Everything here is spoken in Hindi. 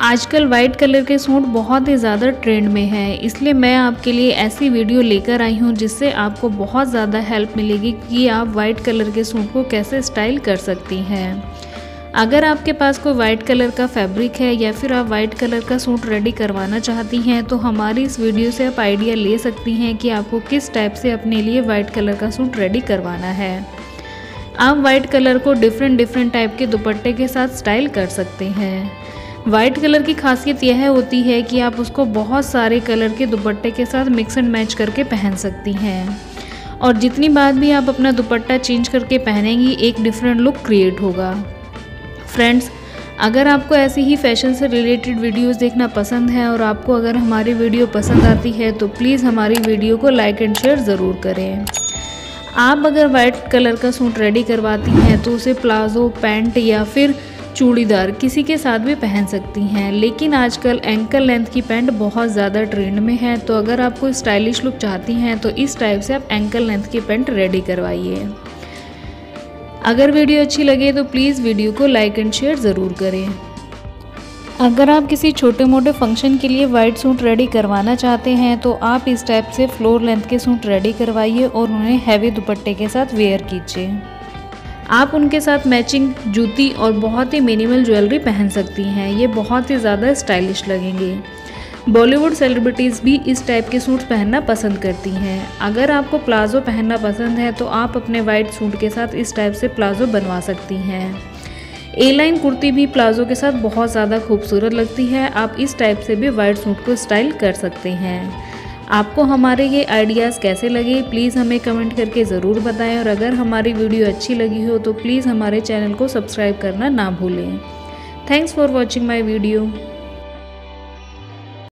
आजकल वाइट कलर के सूट बहुत ही ज़्यादा ट्रेंड में है, इसलिए मैं आपके लिए ऐसी वीडियो लेकर आई हूँ जिससे आपको बहुत ज़्यादा हेल्प मिलेगी कि आप वाइट कलर के सूट को कैसे स्टाइल कर सकती हैं। अगर आपके पास कोई वाइट कलर का फैब्रिक है या फिर आप वाइट कलर का सूट रेडी करवाना चाहती हैं तो हमारी इस वीडियो से आप आइडिया ले सकती हैं कि आपको किस टाइप से अपने लिए वाइट कलर का सूट रेडी करवाना है। आप वाइट कलर को डिफरेंट डिफरेंट टाइप के दुपट्टे के साथ स्टाइल कर सकते हैं। वाइट कलर की खासियत यह होती है कि आप उसको बहुत सारे कलर के दुपट्टे के साथ मिक्स एंड मैच करके पहन सकती हैं। और जितनी बार भी आप अपना दुपट्टा चेंज करके पहनेंगी, एक डिफरेंट लुक क्रिएट होगा। फ्रेंड्स अगर आपको ऐसी ही फ़ैशन से रिलेटेड वीडियोस देखना पसंद है और आपको अगर हमारी वीडियो पसंद आती है तो प्लीज़ हमारी वीडियो को लाइक एंड शेयर ज़रूर करें। आप अगर वाइट कलर का सूट रेडी करवाती हैं तो उसे प्लाजो, पैंट या फिर चूड़ीदार किसी के साथ भी पहन सकती हैं, लेकिन आजकल एंकल लेंथ की पैंट बहुत ज़्यादा ट्रेंड में है तो अगर आपको स्टाइलिश लुक चाहती हैं तो इस टाइप से आप एंकल लेंथ की पैंट रेडी करवाइए। अगर वीडियो अच्छी लगे तो प्लीज़ वीडियो को लाइक एंड शेयर ज़रूर करें। अगर आप किसी छोटे मोटे फ़ंक्शन के लिए वाइट सूट रेडी करवाना चाहते हैं तो आप इस टाइप से फ्लोर लेंथ के सूट रेडी करवाइए और उन्हें हैवी दुपट्टे के साथ वेयर कीजिए। आप उनके साथ मैचिंग जूती और बहुत ही मिनिमल ज्वेलरी पहन सकती हैं। ये बहुत ही ज़्यादा स्टाइलिश लगेंगे। बॉलीवुड सेलिब्रिटीज़ भी इस टाइप के सूट पहनना पसंद करती हैं। अगर आपको प्लाजो पहनना पसंद है तो आप अपने वाइट सूट के साथ इस टाइप से प्लाजो बनवा सकती हैं। ए लाइन कुर्ती भी प्लाजो के साथ बहुत ज़्यादा खूबसूरत लगती है। आप इस टाइप से भी वाइट सूट को स्टाइल कर सकते हैं। आपको हमारे ये आइडियाज़ कैसे लगे प्लीज़ हमें कमेंट करके ज़रूर बताएँ और अगर हमारी वीडियो अच्छी लगी हो तो प्लीज़ हमारे चैनल को सब्सक्राइब करना ना भूलें। Thanks for watching my video